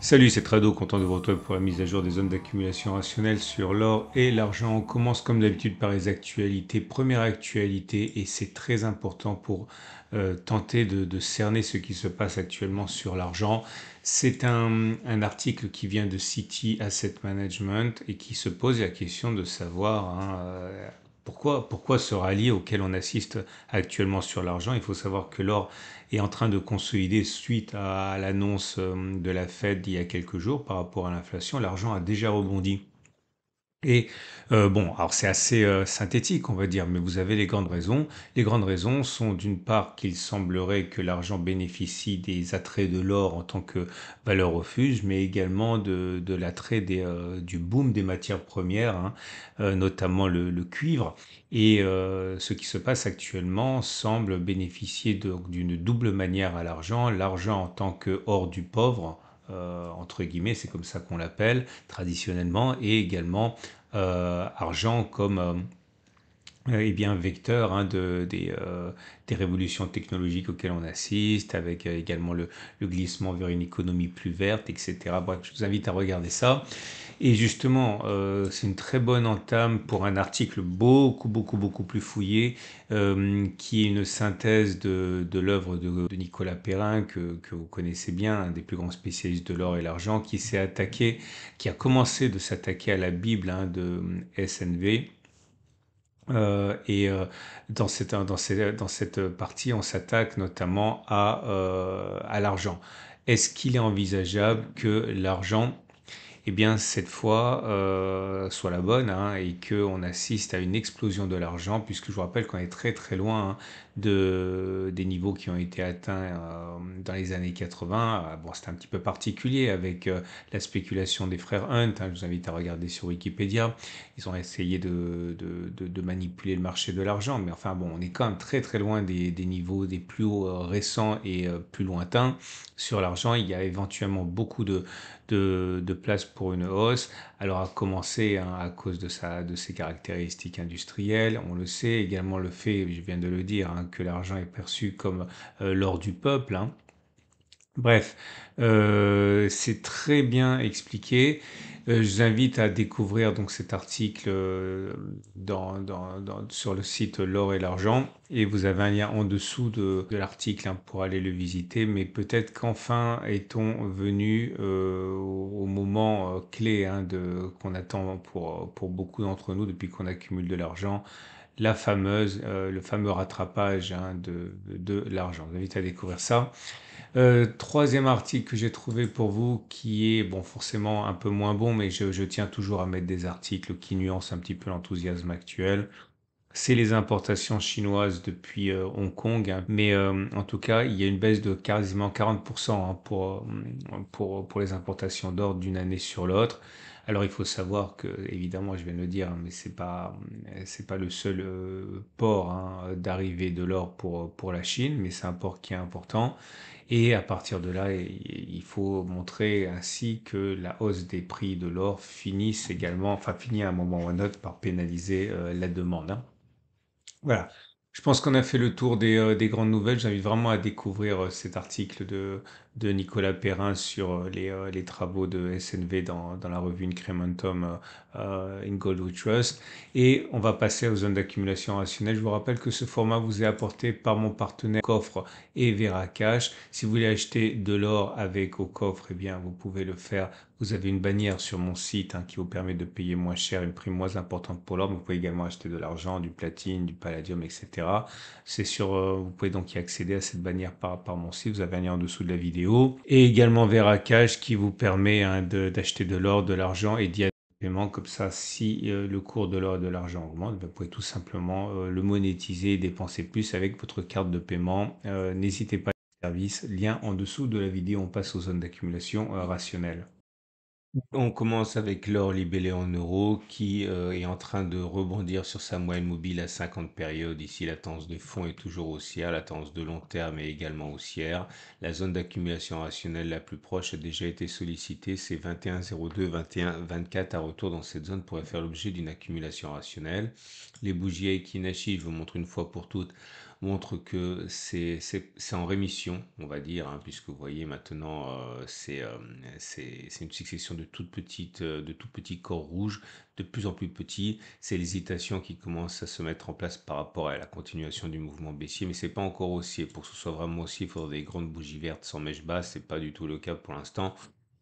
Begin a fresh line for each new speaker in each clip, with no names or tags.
Salut, c'est Trado, content de vous retrouver pour la mise à jour des zones d'accumulation rationnelle sur l'or et l'argent. On commence comme d'habitude par les actualités. Première actualité, et c'est très important pour euh, tenter de, cerner ce qui se passe actuellement sur l'argent. C'est un, article qui vient de City Asset Management et qui se pose la question de savoir hein, pourquoi, pourquoi ce auquel on assiste actuellement sur l'argent? Il faut savoir que l'or est en train de consolider suite à l'annonce euh, de la Fed il y a quelques jours par rapport à l'inflation. L'argent a déjà rebondi et euh, bon, alors c'est assez euh, synthétique, on va dire, mais vous avez les grandes raisons. Les grandes raisons sont d'une part qu'il semblerait que l'argent bénéficie des attraits de l'or en tant que valeur refuge, mais également de, l'attrait euh, du boom des matières premières, hein, notamment le, le, cuivre. Et ce qui se passe actuellement semble bénéficier d'une double manière à l'argent. L'argent en tant que or du pauvre, euh, entre guillemets, c'est comme ça qu'on l'appelle traditionnellement, et également euh, argent comme euh, eh bien, vecteur hein, de, des, des, révolutions technologiques auxquelles on assiste, avec également le, le, glissement vers une économie plus verte, etc. Bref, je vous invite à regarder ça. Et justement, euh, c'est une très bonne entame pour un article beaucoup, beaucoup, beaucoup plus fouillé, euh, qui est une synthèse de, de l'œuvre de, de, Nicolas Perrin, que, que, vous connaissez bien, un des plus grands spécialistes de l'or et l'argent, qui s'est attaqué, qui a commencé de s'attaquer à la Bible hein, de SNV. Euh, et euh, dans, cette, dans, cette, dans cette partie, on s'attaque notamment à, euh, à l'argent. Est-ce qu'il est envisageable que l'argent eh bien cette fois euh, soit la bonne hein, et qu'on assiste à une explosion de l'argent, puisque je vous rappelle qu'on est très très loin hein, de, des niveaux qui ont été atteints euh, dans les années 80. Euh, bon, c'est un petit peu particulier avec euh, la spéculation des frères Hunt. Hein, je vous invite à regarder sur Wikipédia. Ils ont essayé de, de, de, manipuler le marché de l'argent, mais enfin bon, on est quand même très très loin des, des niveaux des plus hauts récents et plus lointains. Sur l'argent, il y a éventuellement beaucoup de, de, de place pour une hausse. Alors à commencer hein, à cause de, sa, de ses caractéristiques industrielles, on le sait, également le fait, je viens de le dire, hein, que l'argent est perçu comme euh, l'or du peuple. Hein. Bref, euh, c'est très bien expliqué. Euh, je vous invite à découvrir donc cet article dans, sur le site L'or et l'argent et vous avez un lien en dessous de, l'article hein, pour aller le visiter. Mais peut-être qu'enfin est-on venu au, moment clé hein, qu'on attend pour beaucoup d'entre nous depuis qu'on accumule de l'argent la fameuse, euh, le fameux rattrapage hein, de, de, l'argent. Je vous invite à découvrir ça. Euh, troisième article que j'ai trouvé pour vous qui est bon forcément un peu moins bon, mais je, je tiens toujours à mettre des articles qui nuancent un petit peu l'enthousiasme actuel. C'est les importations chinoises depuis euh, Hong Kong, hein. mais en tout cas, il y a une baisse de quasiment 40% hein, pour, pour, pour les importations d'or d'une année sur l'autre. Alors il faut savoir que, évidemment, je viens de le dire, mais c'est pas le seul euh, port hein, d'arrivée de l'or pour pour la Chine, mais c'est un port qui est important. Et à partir de là, il faut montrer ainsi que la hausse des prix de l'or finisse également, enfin finit à un moment ou à un autre par pénaliser euh, la demande. Hein. Voilà. Je pense qu'on a fait le tour des, euh, des grandes nouvelles. J'invite vraiment à découvrir euh, cet article de, Nicolas Perrin sur euh, les, travaux de SNV dans, la revue Incrementum in Gold Trust. Et on va passer aux zones d'accumulation rationnelle. Je vous rappelle que ce format vous est apporté par mon partenaire Coffre et Veracash. Si vous voulez acheter de l'or avec au coffre, eh bien, vous pouvez le faire vous avez une bannière sur mon site hein, qui vous permet de payer moins cher, une prime moins importante pour l'or. Vous pouvez également acheter de l'argent, du platine, du palladium, etc. C'est sur, euh, vous pouvez donc y accéder à cette bannière par, par mon site. Vous avez un lien en dessous de la vidéo. Et également Veracash qui vous permet hein, d'acheter de, l'or, de l'argent et d'y paiement comme ça si euh, le cours de l'or et de l'argent augmente vous pouvez tout simplement euh, le monétiser et dépenser plus avec votre carte de paiement n'hésitez pas à service lien en dessous de la vidéo on passe aux zones d'accumulation rationnelle on commence avec l'or libellé en euros qui euh, est en train de rebondir sur sa moyenne mobile à 50 périodes. Ici, la tendance de fond est toujours haussière, la tendance de long terme est également haussière. La zone d'accumulation rationnelle la plus proche a déjà été sollicitée, c'est 21,02, 21, 24 à retour dans cette zone pourrait faire l'objet d'une accumulation rationnelle. Les bougies Aikinashi, je vous montre une fois pour toutes, montre que c'est en rémission, on va dire, hein, puisque vous voyez maintenant, euh, euh, c'est une succession de toutes petites, euh, de tout petits corps rouges, de plus en plus petits. C'est l'hésitation qui commence à se mettre en place par rapport à la continuation du mouvement baissier, mais c'est pas encore haussier. Pour que ce soit vraiment haussier, il faudrait des grandes bougies vertes sans mèche basse. C'est pas du tout le cas pour l'instant.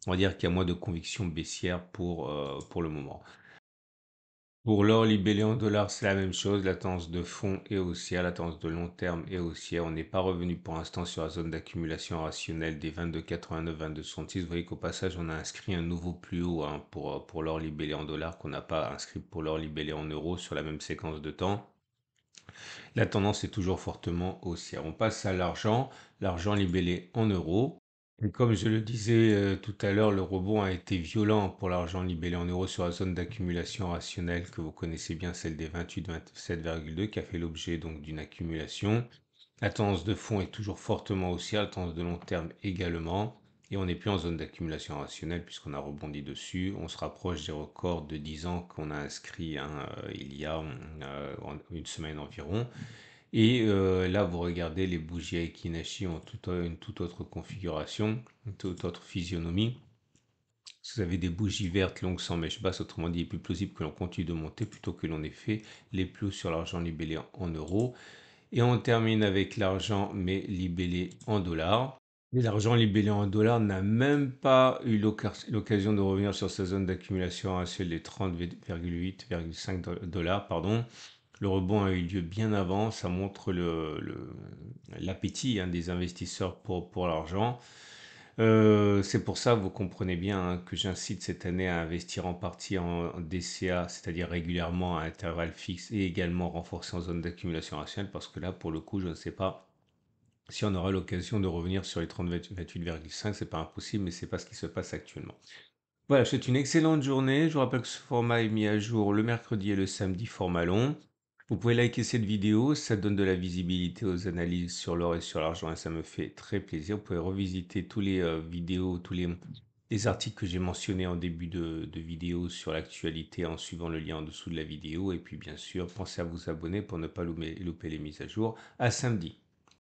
On va dire qu'il y a moins de conviction baissière pour, pour le moment. Pour l'or libellé en dollars, c'est la même chose. La tendance de fond est haussière, la tendance de long terme est haussière. On n'est pas revenu pour l'instant sur la zone d'accumulation rationnelle des 22,89, 22,66. Vous voyez qu'au passage, on a inscrit un nouveau plus haut hein, pour, pour l'or libellé en dollars qu'on n'a pas inscrit pour l'or libellé en euros sur la même séquence de temps. La tendance est toujours fortement haussière. On passe à l'argent. L'argent libellé en euros. Comme je le disais euh, tout à l'heure, le rebond a été violent pour l'argent libellé en euros sur la zone d'accumulation rationnelle que vous connaissez bien, celle des 28-27,2 qui a fait l'objet donc d'une accumulation. La tendance de fond est toujours fortement haussière, la tendance de long terme également. Et on n'est plus en zone d'accumulation rationnelle puisqu'on a rebondi dessus. On se rapproche des records de 10 ans qu'on a inscrits hein, euh, il y a euh, une semaine environ. Et euh, là, vous regardez, les bougies Ekinashi ont une toute autre configuration, une toute autre physionomie. vous avez des bougies vertes longues sans mèche basse, autrement dit, il est plus plausible que l'on continue de monter plutôt que l'on ait fait les plus sur l'argent libellé en euros. Et on termine avec l'argent mais libellé en dollars. L'argent libellé en dollars n'a même pas eu l'occasion de revenir sur sa zone d'accumulation rationnelle des 30,8,5 dollars. Pardon. Le rebond a eu lieu bien avant, ça montre l'appétit le, hein, des investisseurs pour, l'argent. Euh, c'est pour ça, vous comprenez bien, hein, que j'incite cette année à investir en partie en, DCA, c'est-à-dire régulièrement à intervalles fixes et également renforcer en zone d'accumulation rationnelle, parce que là, pour le coup, je ne sais pas si on aura l'occasion de revenir sur les 30,28,5, c'est pas impossible, mais c'est pas ce qui se passe actuellement. Voilà, je souhaite une excellente journée. Je vous rappelle que ce format est mis à jour le mercredi et le samedi, format long. Vous pouvez liker cette vidéo, ça donne de la visibilité aux analyses sur l'or et sur l'argent et ça me fait très plaisir. Vous pouvez revisiter tous les euh, vidéos, tous les, les, articles que j'ai mentionnés en début de vidéo sur l'actualité en suivant le lien en dessous de la vidéo. Et puis bien sûr, pensez à vous abonner pour ne pas louper les mises à jour. À samedi.